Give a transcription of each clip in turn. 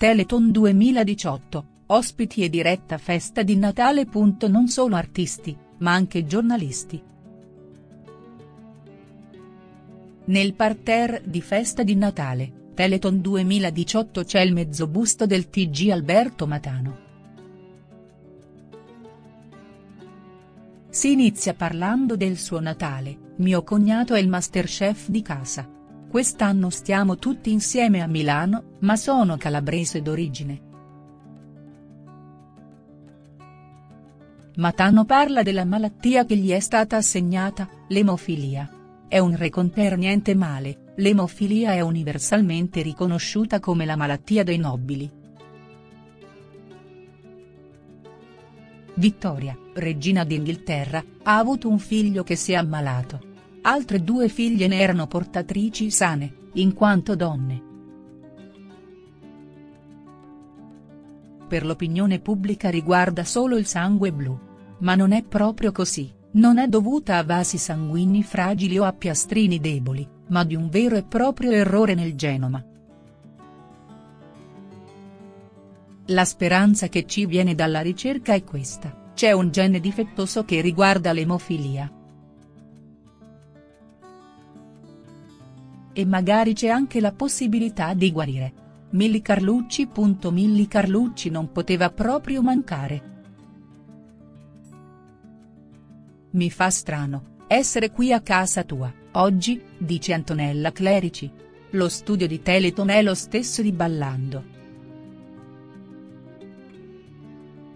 Teleton 2018, ospiti e diretta festa di Natale. Non solo artisti, ma anche giornalisti. Nel parterre di festa di Natale, Teleton 2018 c'è il mezzobusto del TG Alberto Matano. Si inizia parlando del suo Natale, mio cognato è il masterchef di casa. Quest'anno stiamo tutti insieme a Milano, ma sono calabrese d'origine. Matano parla della malattia che gli è stata assegnata, l'emofilia. È un recon per niente male, l'emofilia è universalmente riconosciuta come la malattia dei nobili. Vittoria, regina d'Inghilterra, ha avuto un figlio che si è ammalato. Altre due figlie ne erano portatrici sane, in quanto donne. Per l'opinione pubblica riguarda solo il sangue blu. Ma non è proprio così, non è dovuta a vasi sanguigni fragili o a piastrini deboli, ma di un vero e proprio errore nel genoma. La speranza che ci viene dalla ricerca è questa, c'è un gene difettoso che riguarda l'emofilia. E magari c'è anche la possibilità di guarire. Milli Carlucci. Milli Carlucci non poteva proprio mancare. Mi fa strano, essere qui a casa tua, oggi, dice Antonella Clerici. Lo studio di Teleton è lo stesso di Ballando.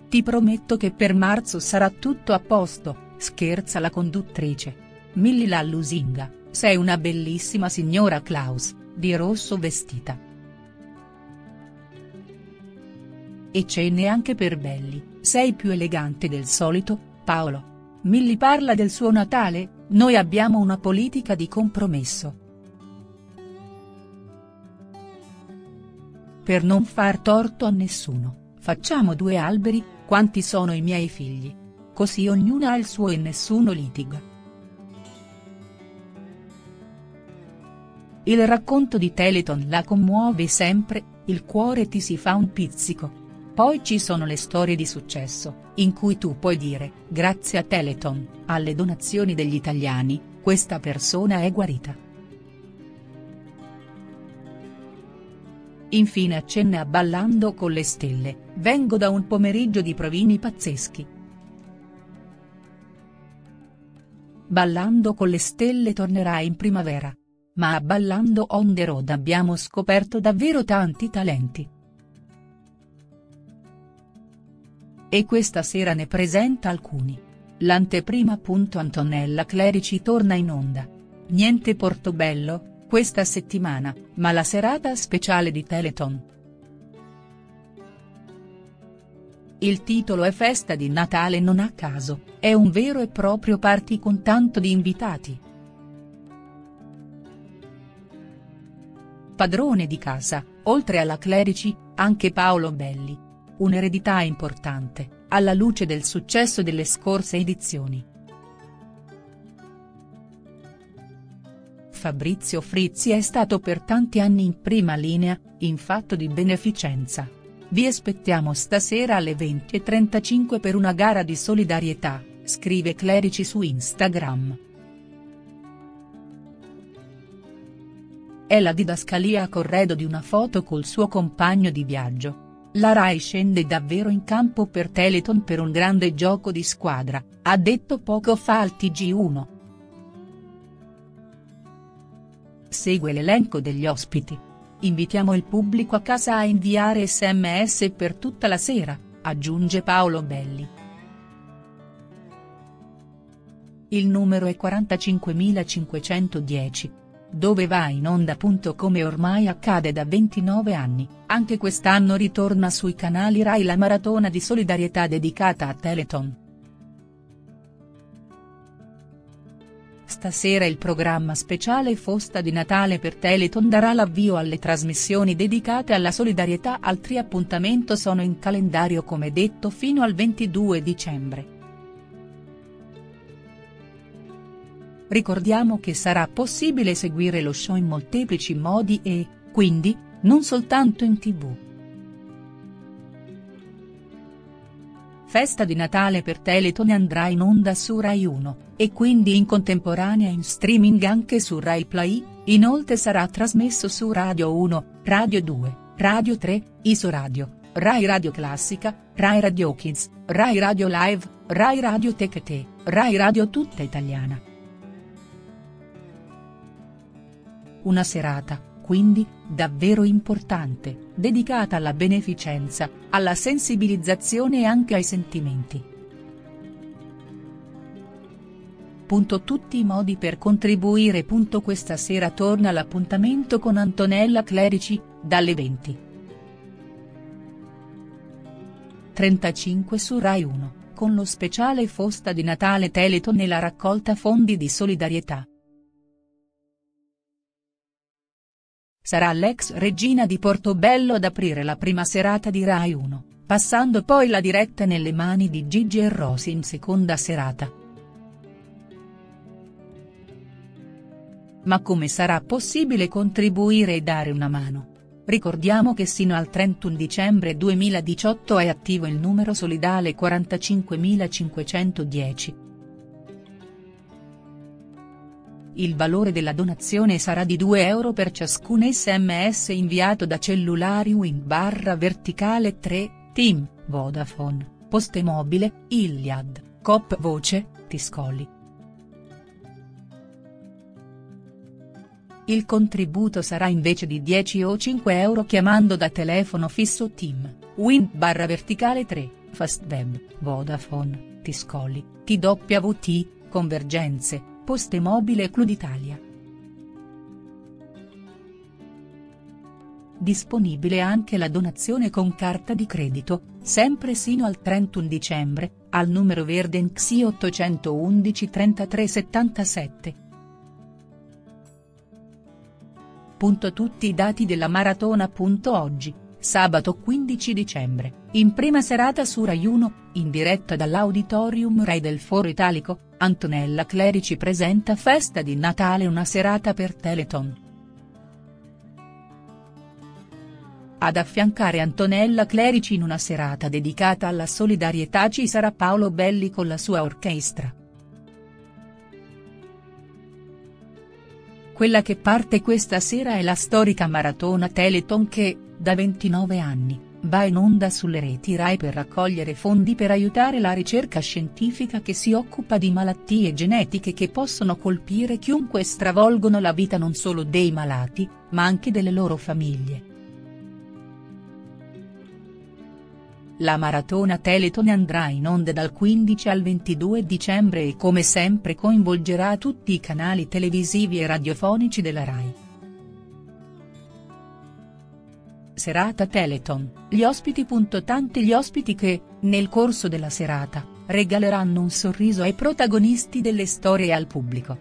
Ti prometto che per marzo sarà tutto a posto, scherza la conduttrice. Milly la lusinga, sei una bellissima signora Klaus, di rosso vestita. E cene anche per belli, sei più elegante del solito, Paolo. Milly parla del suo Natale, noi abbiamo una politica di compromesso. Per non far torto a nessuno, facciamo due alberi, quanti sono i miei figli. Così ognuno ha il suo e nessuno litiga. Il racconto di Teleton la commuove sempre, il cuore ti si fa un pizzico. Poi ci sono le storie di successo, in cui tu puoi dire, grazie a Teleton, alle donazioni degli italiani, questa persona è guarita. Infine accenna a Ballando con le stelle, vengo da un pomeriggio di provini pazzeschi. Ballando con le stelle tornerà in primavera. Ma a Ballando on the road abbiamo scoperto davvero tanti talenti. e questa sera ne presenta alcuni. L'anteprima. Antonella Clerici torna in onda. Niente Portobello, questa settimana, ma la serata speciale di Teleton. Il titolo è Festa di Natale non a caso, è un vero e proprio party con tanto di invitati. Padrone di casa, oltre alla Clerici, anche Paolo Belli, un'eredità importante, alla luce del successo delle scorse edizioni. Fabrizio Frizzi è stato per tanti anni in prima linea, in fatto di beneficenza. Vi aspettiamo stasera alle 20.35 per una gara di solidarietà, scrive Clerici su Instagram. È la didascalia a corredo di una foto col suo compagno di viaggio, la Rai scende davvero in campo per Teleton per un grande gioco di squadra, ha detto poco fa al TG1. Segue l'elenco degli ospiti. Invitiamo il pubblico a casa a inviare sms per tutta la sera, aggiunge Paolo Belli. Il numero è 45510 dove va in onda. Come ormai accade da 29 anni, anche quest'anno ritorna sui canali Rai la maratona di solidarietà dedicata a Teleton. Stasera il programma speciale Fosta di Natale per Teleton darà l'avvio alle trasmissioni dedicate alla solidarietà altri appuntamento sono in calendario come detto fino al 22 dicembre. ricordiamo che sarà possibile seguire lo show in molteplici modi e, quindi, non soltanto in tv. Festa di Natale per Teleton andrà in onda su Rai 1, e quindi in contemporanea in streaming anche su Rai Play, inoltre sarà trasmesso su Radio 1, Radio 2, Radio 3, Isoradio, Rai Radio Classica, Rai Radio Kids, Rai Radio Live, Rai Radio Tech T, Rai Radio Tutta Italiana. Una serata, quindi, davvero importante, dedicata alla beneficenza, alla sensibilizzazione e anche ai sentimenti. Punto tutti i modi per contribuire. Punto questa sera torna l'appuntamento con Antonella Clerici, dalle 20. 35 su Rai 1, con lo speciale Fosta di Natale Teleton e la raccolta fondi di solidarietà. Sarà l'ex regina di Portobello ad aprire la prima serata di Rai 1, passando poi la diretta nelle mani di Gigi e Rossi in seconda serata. Ma come sarà possibile contribuire e dare una mano? Ricordiamo che sino al 31 dicembre 2018 è attivo il numero solidale 45510. Il valore della donazione sarà di 2 euro per ciascun sms inviato da cellulari Wind barra verticale 3, Team, Vodafone, Poste Mobile, Iliad, Cop Voce, Tiscoli. Il contributo sarà invece di 10 o 5 euro chiamando da telefono fisso Team, Wind barra verticale 3, Fastweb, Vodafone, Tiscoli, TWT, Convergenze, Poste Mobile e Club Italia. Disponibile anche la donazione con carta di credito, sempre sino al 31 dicembre, al numero verde NXI 811 33 77. Tutti i dati della maratona. Oggi, sabato 15 dicembre, in prima serata su Rai 1, in diretta dall'Auditorium Rai del Foro Italico, Antonella Clerici presenta Festa di Natale una serata per Teleton. Ad affiancare Antonella Clerici in una serata dedicata alla solidarietà ci sarà Paolo Belli con la sua orchestra. Quella che parte questa sera è la storica maratona Teleton che, da 29 anni, va in onda sulle reti Rai per raccogliere fondi per aiutare la ricerca scientifica che si occupa di malattie genetiche che possono colpire chiunque e stravolgono la vita non solo dei malati, ma anche delle loro famiglie. La maratona Teleton andrà in onda dal 15 al 22 dicembre e come sempre coinvolgerà tutti i canali televisivi e radiofonici della Rai. Serata Teleton, gli ospiti. Tanti gli ospiti che, nel corso della serata, regaleranno un sorriso ai protagonisti delle storie e al pubblico.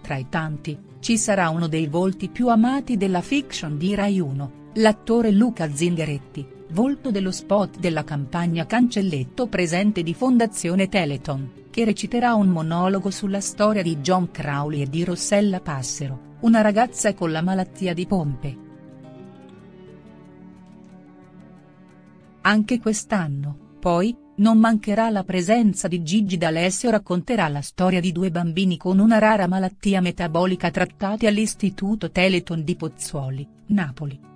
Tra i tanti, ci sarà uno dei volti più amati della fiction di Rai 1 l'attore Luca Zingaretti, volto dello spot della campagna Cancelletto presente di Fondazione Teleton, che reciterà un monologo sulla storia di John Crowley e di Rossella Passero, una ragazza con la malattia di Pompe. Anche quest'anno, poi, non mancherà la presenza di Gigi D'Alessio racconterà la storia di due bambini con una rara malattia metabolica trattati all'Istituto Teleton di Pozzuoli, Napoli.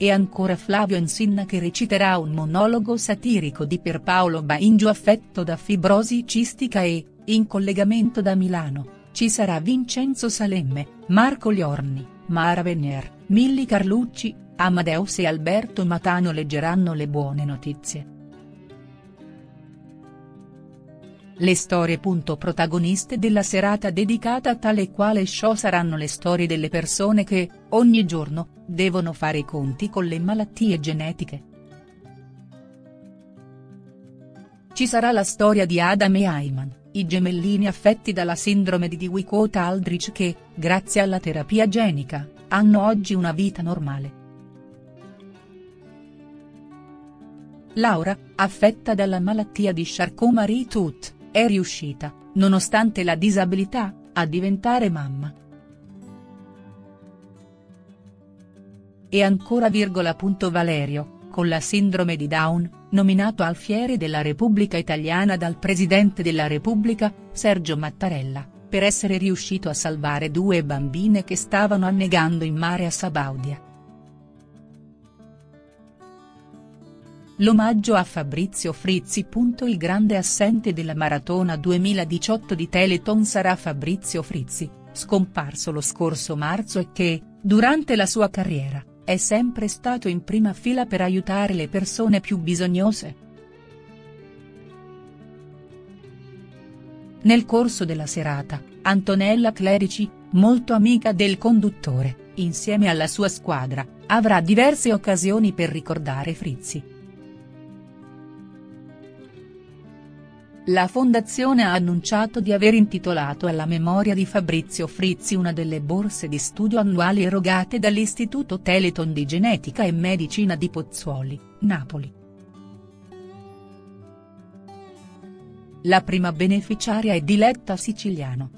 E ancora Flavio Insinna che reciterà un monologo satirico di Pierpaolo Baingio affetto da fibrosi cistica e, in collegamento da Milano, ci sarà Vincenzo Salemme, Marco Liorni, Mara Venier, Milli Carlucci, Amadeus e Alberto Matano leggeranno le buone notizie. Le storie. Protagoniste della serata dedicata a tale quale show saranno le storie delle persone che, ogni giorno, devono fare i conti con le malattie genetiche. Ci sarà la storia di Adam e Ayman, i gemellini affetti dalla sindrome di Diwickot-Aldrich che, grazie alla terapia genica, hanno oggi una vita normale. Laura, affetta dalla malattia di Charcot-Marie-Tooth è riuscita, nonostante la disabilità, a diventare mamma. E ancora virgola. Valerio, con la sindrome di Down, nominato alfiere della Repubblica Italiana dal Presidente della Repubblica, Sergio Mattarella, per essere riuscito a salvare due bambine che stavano annegando in mare a Sabaudia. L'omaggio a Fabrizio Frizzi. Il grande assente della Maratona 2018 di Teleton sarà Fabrizio Frizzi, scomparso lo scorso marzo e che, durante la sua carriera, è sempre stato in prima fila per aiutare le persone più bisognose. Nel corso della serata, Antonella Clerici, molto amica del conduttore, insieme alla sua squadra, avrà diverse occasioni per ricordare Frizzi. La fondazione ha annunciato di aver intitolato alla memoria di Fabrizio Frizzi una delle borse di studio annuali erogate dall'Istituto Teleton di Genetica e Medicina di Pozzuoli, Napoli. La prima beneficiaria è Diletta Siciliano.